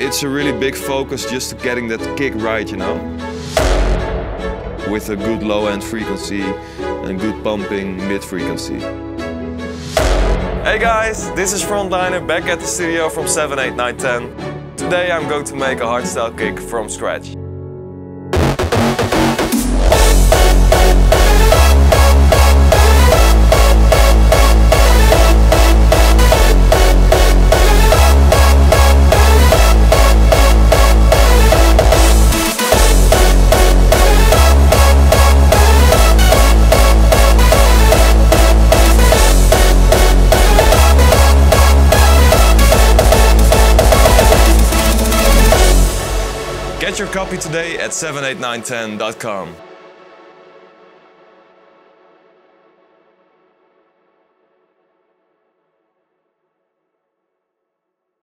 it's a really big focus just getting that kick right, you know? With a good low end frequency and good pumping mid frequency. Hey guys, this is Frontliner back at the studio from 7, 8, 9, 10. Today I'm going to make a hardstyle kick from scratch. Get your copy today at 78910.com.